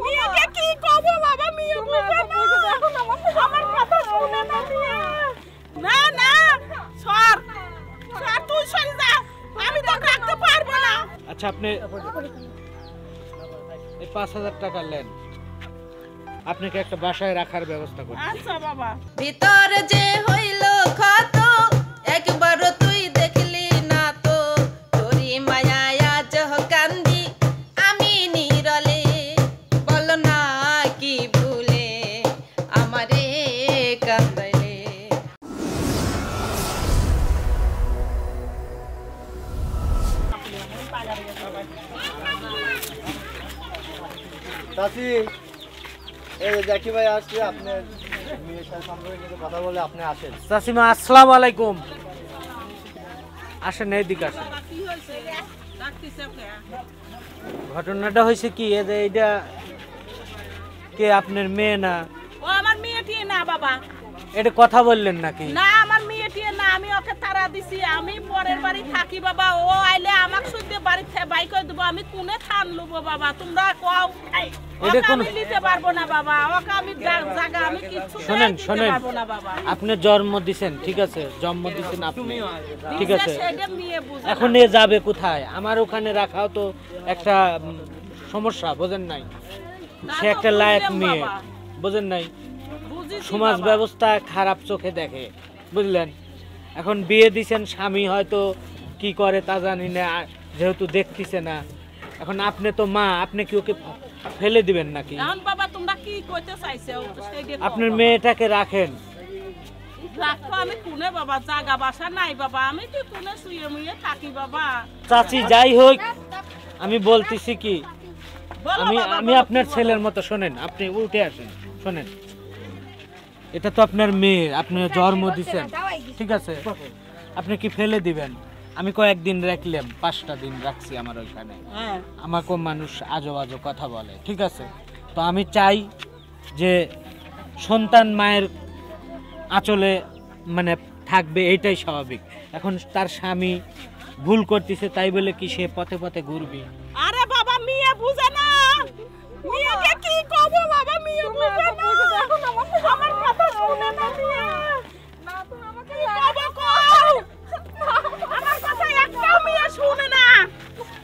মেয়েকে কি কব বাবা? মেয়ে বুঝে না। আমার কথা শুনে না মেয়ে। না না। সর। সর তুই সরে যা। আমি তো রাখতে পারব না। আচ্ছা আপনি এই পাঁচ হাজার টাকা নেন। আপনাকে একটা বাসায় রাখার ব্যবস্থা করুন আচ্ছা বাবা। ভিতর যে হইল ক্ষত একবার তুই দেখলি না তো। তোরি মায়া যে ভাই আসছে আপনার মেয়ের সাথে সম্পর্কে কিছু কথা বলে আপনি আসেন? চাষিমা আসসালামু আলাইকুম। আসেন এইদিকে আসেন। ঘটনাটা হয়েছে কি এই যে এইটা কে আপনার মেয়ে না? ও আমার মেয়েটি না বাবা। এটা কথা বললেন নাকি? না আমার আমি ওকে তারা দিছি আমি পরের বাড়ি থাকি বাবা ও আইলে আমাকে শুদ্ধ বাড়ি বাই করে দেবো আমি কোনে থান লুবো বাবা তোমরা কও এই, এটা কোন- নিতে পারব না বাবা ওকে আমি জায়গা আমি কিছু শোনেন দিতে শোনেন পারব না বাবা। আপনি জন্ম দিছেন ঠিক আছে জন্ম দিছেন আপনি। ঠিক আছে। এখন এ যাবে কোথায়? আমার ওখানে রাখাও তো একটা সমস্যা বোঝেন নাই। সে একটা লায়ক মেয়ে বোঝেন নাই। সমাজ ব্যবস্থা খারাপ চোখে দেখে বুঝলেন? এখন বিয়ে দিছেন স্বামী হয়তো কি করে তা জানি না যেহেতু দেখতেছে না। এখন আপনি তো মা আপনি কি ওকে ফেলে দিবেন নাকি? এখন বাবা তোমরা কি কইতে চাইছো? আপনার মেয়েটাকে রাখেন। চাচি যাই হোক আমি বলতেছি কি আমি আমি আপনার ছেলের মতো শোনেন আপনি উঠে আসেন শোনেন। এটা তো আপনার মেয়ে আপনি জন্ম দিছেন ঠিক আছে। আপনি কি ফেলে দিবেন? আমি কয়েকদিন রাখলাম পাঁচটা দিন রাখছি আমার ওইখানে? হ্যাঁ। আমাকেও মানুষ আজো আজো কথা বলে ঠিক আছে? তো আমি চাই যে সন্তান মায়ের আঁচলে মানে থাকবে এইটাই স্বাভাবিক। এখন তার স্বামী ভুল করতেছে তাই বলে কি সে পথে পথে ঘুরবে? আরে বাবা মেয়ে বুঝে না। মেয়েকে কি কব বাবা মেয়ে বুঝে না আমার কথা শুনে না মেয়ে কি কব কও? আমার কথা একটাও মেয়ে শুনে না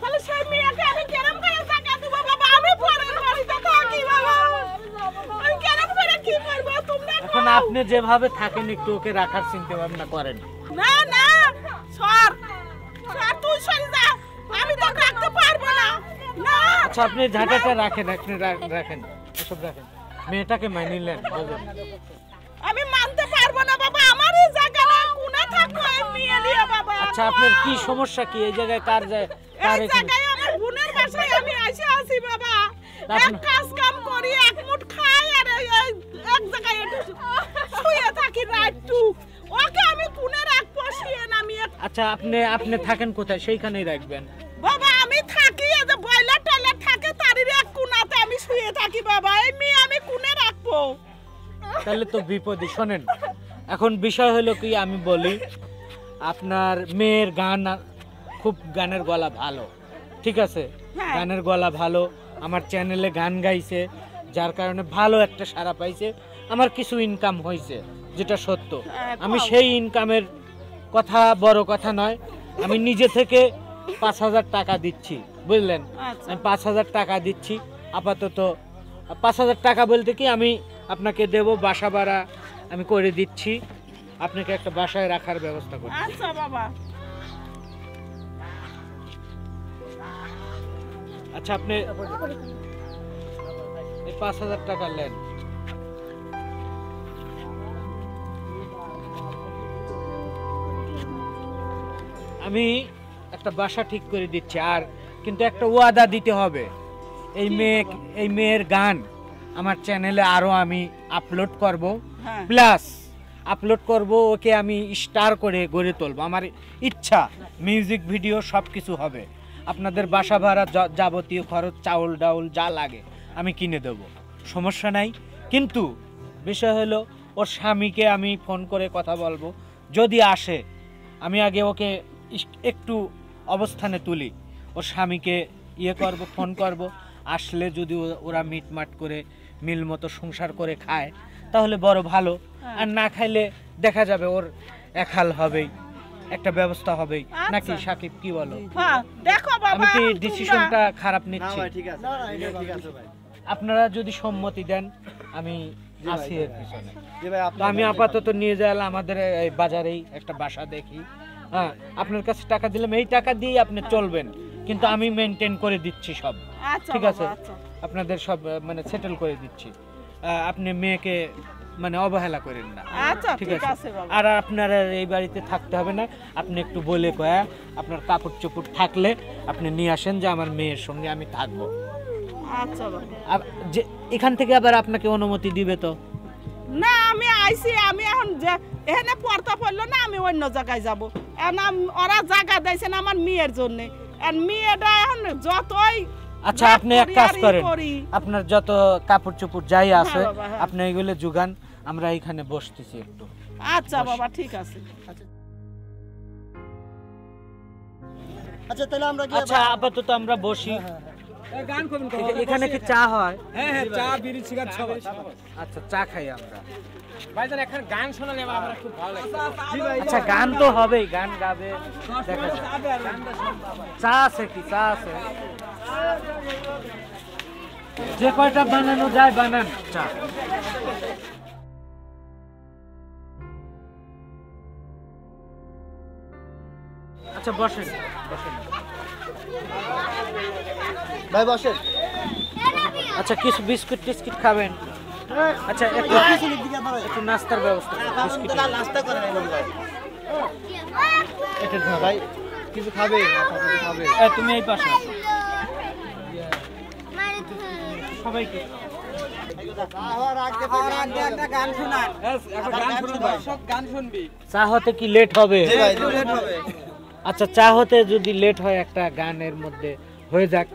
তাহলে সেই মেয়েকে আমি কেরম করে টাকা দেবো বাবা আমি পরের বাড়িতে থাকি বাবা আমি কেরম করে কি করব তোমরা এখন কও। আপনি যেভাবে থাকেন একটু ওকে রাখার চিন্তা ভাবনা করেন। না না সর সর তুই সরে যা আমি তো রাখতে পারব না। না। আচ্ছা আপনি ঝাঁটাটা রাখেন আপনি রাখেন এসব রাখেন। মেয়েটাকে নিলেন আমি মানতে পারব না বাবা আমার এই কোনা মেয়ে বাবা? আচ্ছা আপনার কি সমস্যা কি এই জায়গায় কার যায় কার এই জায়গায় আমার বোনের বাসায় আমি এসে আছি বাবা। এক কাজ কাম করি এক মুঠ খাই এক জায়গায় একটু শুয়ে থাকি রাতটু ওকে আমি কোনে রাখব শুয়ে আমি আচ্ছা আপনি আপনি থাকেন কোথায়? সেইখানেই রাখবেন। বাবা আমি থাকি এই যে বয়লার টয়লেট থাকে তারই এক কোনাতে আমি শুয়ে থাকি বাবা। এই মেয়ে আমি কোনে রাখব। তাহলে তো বিপদই। শোনেন এখন বিষয় হলো কি আমি বলি আপনার মেয়ের গান খুব গানের গলা ভালো ঠিক আছে? হ্যাঁ। গানের গলা ভালো আমার চ্যানেলে গান গাইছে যার কারণে ভালো একটা সাড়া পাইছে। আমার কিছু ইনকাম হয়েছে যেটা সত্য। হ্যাঁ, আমি সেই ইনকামের কথা বড় কথা নয়। আমি নিজে থেকে পাঁচ হাজার টাকা দিচ্ছি বুঝলেন? আচ্ছা। আমি পাঁচ হাজার টাকা দিচ্ছি আপাতত। পাঁচ হাজার টাকা বলতে কি আমি আপনাকে দেব বাসা ভাড়া আমি করে দিচ্ছি। আপনাকে একটা বাসায় রাখার ব্যবস্থা করি আচ্ছা বাবা। আচ্ছা আপনি এই পাঁচ হাজার টাকা নেন আমি একটা বাসা ঠিক করে দিচ্ছি আর কিন্তু একটা ওয়াদা দিতে হবে। এই মেয়ে এই মেয়ের গান আমার চ্যানেলে আরও আমি আপলোড করব। হ্যাঁ। প্লাস আপলোড করব ওকে আমি স্টার করে গড়ে তুলবো। আমার ইচ্ছা মিউজিক ভিডিও সব কিছু হবে। আপনাদের বাসা ভাড়া যাবতীয় খরচ চাউল ডাউল যা লাগে। আমি কিনে দেব। সমস্যা নাই। কিন্তু বিষয় হলো ওর স্বামীকে আমি ফোন করে কথা বলব। যদি আসে আমি আগে ওকে ইস- একটু অবস্থানে তুলি। ওর স্বামীকে ইয়ে করব ফোন করব। আসলে যদি ও- ওরা মিটমাট করে মিল মতো সংসার করে খায় তাহলে বড় ভালো। আর না খাইলে দেখা যাবে ওর একাল হবেই একটা ব্যবস্থা হবেই। নাকি আচ্ছা। সাকিব কি বলো? হ্যাঁ দেখো বাবা আমি কি ডিসিশনটা খারাপ না নিচ্ছি? ঠিক আছে। ঠিক আছে ভাই। আপনারা যদি সম্মতি দেন আমি আছি এর পিছনে। আমি আপাতত নিয়ে যাইলাম আমাদের এই বাজারেই একটা বাসা দেখি। হ্যাঁ আপনার কাছে টাকা দিলাম এই টাকা দিয়ে আপনি চলবেন। কিন্তু আমি মেনটেন করে দিচ্ছি সব। আচ্ছা ঠিক আছে? আচ্ছা। আপনাদের সব মানে সেটেল করে দিচ্ছি। আপনি মেয়েকে মানে অবহেলা করেন না। আচ্ছা ঠিক আছে? আর আপনার আর এই বাড়িতে থাকতে হবে না। আপনি একটু বলে কয়া আপনার কাপড় চোপড় থাকলে আপনি নিয়ে আসেন যে আমার মেয়ের সঙ্গে আমি থাকব। আচ্ছা যে এখান থেকে আবার আপনাকে অনুমতি দিবে তো? না আমি আইছি আমি এখন যে এখানে পড়তে পড়ল না আমি অন্য জায়গায় যাব। ওরা জায়গা দিয়েছেন আমার মেয়ের জন্য। আর মেয়েটা এখন যতই আচ্ছা আপনি এক কাজ করেন। আপনার যত কাপড় চোপড় যাই আছে হ্যাঁ বাবা, হ্যাঁ। আপনি এগুলো জুগান আমরা এখানে বসতেছি একটু। আচ্ছা বাবা ঠিক আছে। আচ্ছা। তাহলে আমরা আচ্ছা আপাতত আমরা বসি। এখানে কি চা হয়? হ্যাঁ হ্যাঁ চা বিড়ি সিগারেট সব আচ্ছা চা খাই আমরা। ভাইজান এখন গান শোনালে আমার খুব ভালো লাগে। আচ্ছা গান তো হবেই গান গাবে চা আছে কি? চা আছে। যে কয়টা বানানো যায় বানান। চা। আচ্ছা বসেন। বসেন। ভাই বসেন। আচ্ছা কিছু বিস্কুট টিস্কুট খাবেন? আচ্ছা একটু একটু নাস্তার ব্যবস্থা নাস্তা করেন ভাই। এটা ভাই কিছু খাবে? খাবে তুমি এই পাশে সবাইকে একটা গান শুনুন ভাই। সব গান শুনবি চা হতে কি লেট হবে? লেট হবে। আচ্ছা চা হতে যদি লেট হয় একটা গানের মধ্যে হয়ে যাক।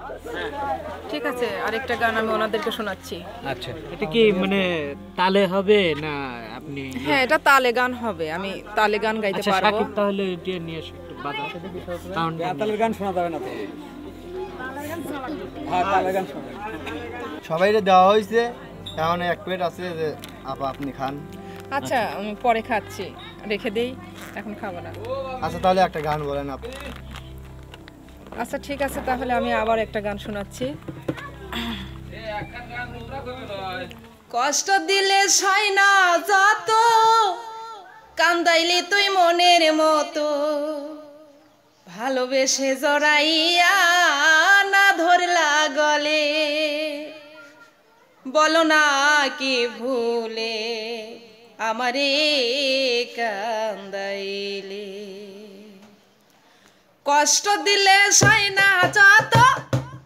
ঠিক আছে আরেকটা গান আমি ওনাদেরকে শোনাচ্ছি। আচ্ছা এটা কি মানে তালে হবে না আপনি হ্যাঁ এটা তালে গান হবে আমি তালে গান গাইতে পারব। আচ্ছা সাকিব তাহলে এটা নিয়ে এসে একটু বাজাও। সাউন্ড তালের গান শোনা যাবে না তো। হ্যাঁ তালের গান শোনা সবাইরে দেওয়া হয়েছে এখন এক প্লেট আছে যে আপা আপনি খান। আচ্ছা আমি পরে খাচ্ছি রেখে দেই এখন খাব না। আচ্ছা তাহলে একটা গান বলেন আপনি। আচ্ছা ঠিক আছে, তাহলে আমি আবার একটা গান শোনাচ্ছি। কষ্ট দিলে সয় না যত, কান্দাইলি তুই মনের মতো। ভালোবেসে জড়াইয়া না ধরলা গলে, বলো না কি ভুলে আমারে কান্দাইলে। কষ্ট দিলে সাইনা যত,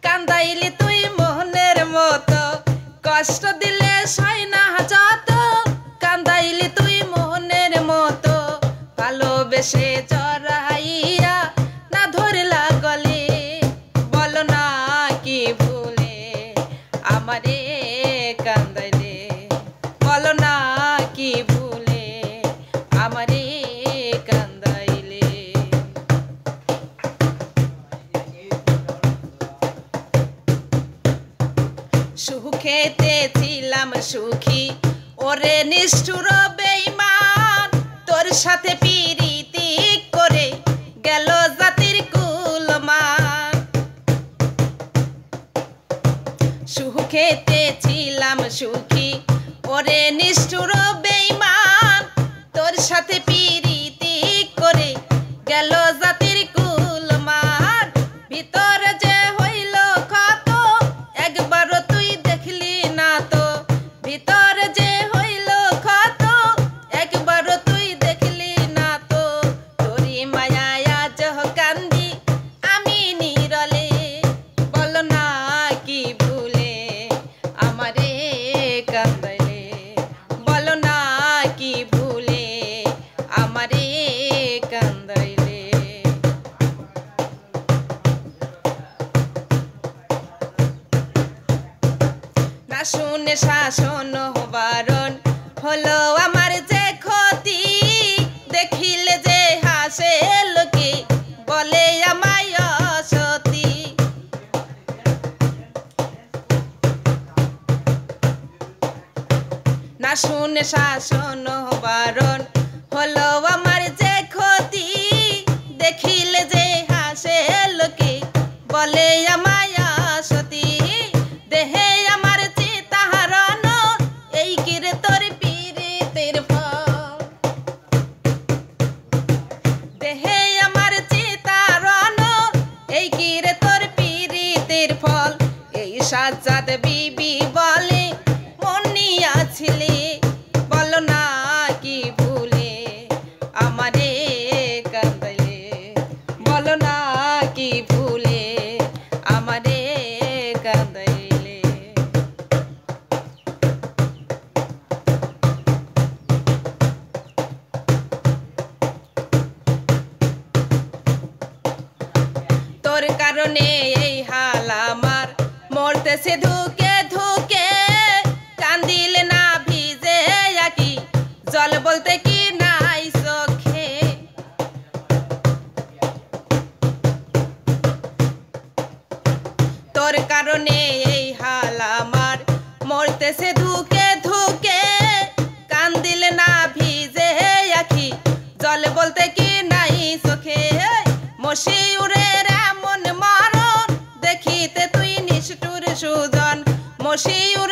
কান্দাইলি তুই মোহনের মতো। কষ্ট দিলে সাইনা যত, কান্দাইলি তুই মোহনের মতো। ভালোবেসে জড়াইয়া ছিলাম সুখী। ওরে নিষ্ঠুর বেইমান তোর সাথে পিরিতি করে গেল জাতির কুলমান। সুখেতে ছিলাম সুখী, ওরে নিষ্ঠুর শাসন শাসন হবারণ হলো আমার যে ক্ষতি। দেখিলে যে হাসে লোকে, বলে শুনে শাসন হবারণ সাজাদ বিবি বলে মনিয়াছিলে বলো না কি ভুলে, আমারে কান্দাইলে বলো না কি ভুলে, আমারে কান্দাইলে তোর কারণে सिधु মশিউরের এমন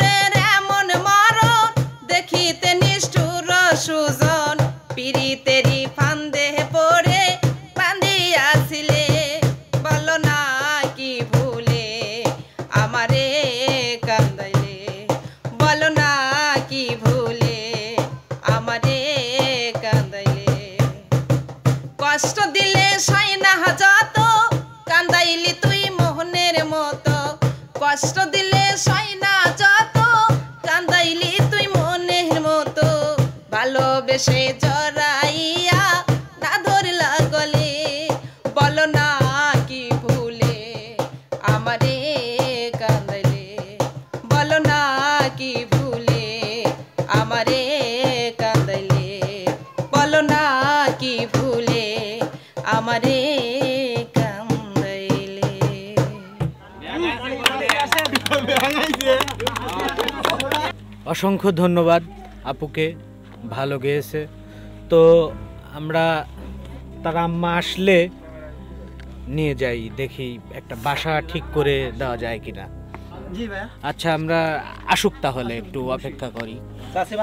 অসংখ্য ধন্যবাদ। আপুকে ভালো গেয়েছে। তো আমরা তার আম্মা আসলে নিয়ে যাই দেখি একটা বাসা ঠিক করে দেওয়া যায় কিনা। জি আচ্ছা আমরা আসুক তাহলে একটু অপেক্ষা করি।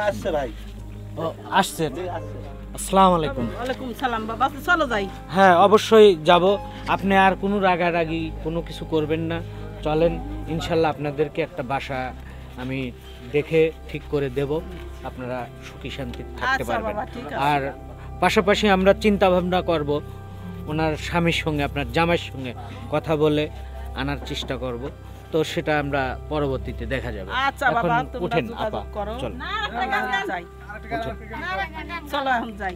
আসছে ভাই। ও আসছেন আসছে। আসসালামু আলাইকুম। ওয়ালাইকুম সালাম বাবা চলো যাই। হ্যাঁ অবশ্যই যাব। আপনি আর কোনো রাগারাগি কোনো কিছু করবেন না। চলেন ইনশাল্লাহ আপনাদেরকে একটা বাসা আমি দেখে ঠিক করে দেব আপনারা সুখী শান্তি থাকতে আচ্ছা পারবেন। আর পাশাপাশি আমরা চিন্তা ভাবনা করব ওনার স্বামীর সঙ্গে আপনার জামাইয়ের সঙ্গে কথা বলে আনার চেষ্টা করব। তো সেটা আমরা পরবর্তীতে দেখা যাবে। আচ্ছা এখন উঠেন আপা চল। যাই। চলো এখন যাই।